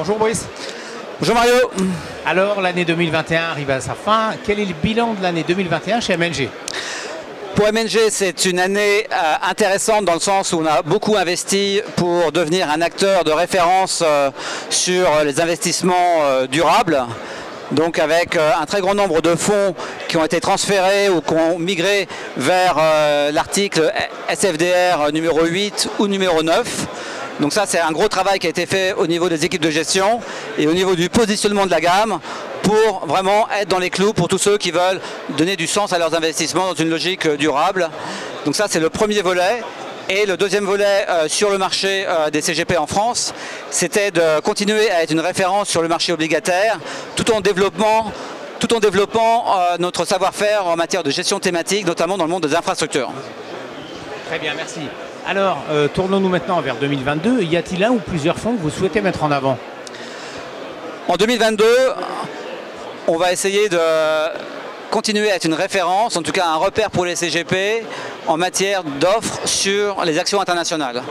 Bonjour Brice. Bonjour Mario. Alors l'année 2021 arrive à sa fin. Quel est le bilan de l'année 2021 chez MNG pour MNG, c'est une année euh, intéressante dans le sens où on a beaucoup investi pour devenir un acteur de référence euh, sur les investissements euh, durables. Donc avec un très grand nombre de fonds qui ont été transférés ou qui ont migré vers l'article SFDR numéro 8 ou numéro 9. Donc ça, c'est un gros travail qui a été fait au niveau des équipes de gestion et au niveau du positionnement de la gamme pour vraiment être dans les clous pour tous ceux qui veulent donner du sens à leurs investissements dans une logique euh, durable. Donc ça, c'est le premier volet. Et le deuxième volet euh, sur le marché euh, des CGP en France, c'était de continuer à être une référence sur le marché obligataire, tout en développant, tout en développant notre savoir-faire en matière de gestion thématique, notamment dans le monde des infrastructures. Très bien, merci. Alors, tournons-nous maintenant vers 2022. Y a-t-il un ou plusieurs fonds que vous souhaitez mettre en avant? En 2022, on va essayer de continuer à être une référence, en tout cas un repère pour les CGP en matière d'offres sur les actions internationales.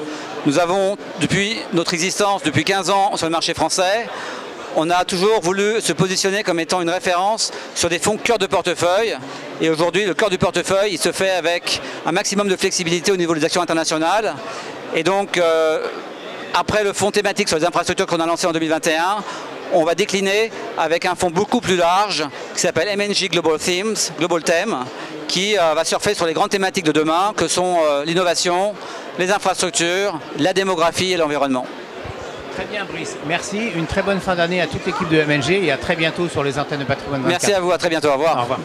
Nous avons, depuis notre existence, depuis 15 ans sur le marché français, on a toujours voulu se positionner comme étant une référence sur des fonds cœur de portefeuille. Et aujourd'hui, le cœur du portefeuille, il se fait avec un maximum de flexibilité au niveau des actions internationales. Et donc, euh, après le fonds thématique sur les infrastructures qu'on a lancé en 2021, on va décliner avec un fonds beaucoup plus large qui s'appelle MNG Global Themes, Global Theme, qui euh, va surfer sur les grandes thématiques de demain que sont euh, l'innovation, les infrastructures, la démographie et l'environnement. Très bien Brice, merci. Une très bonne fin d'année à toute l'équipe de MNG et à très bientôt sur les antennes de patrimoine Merci à vous, à très bientôt, au revoir. Au revoir.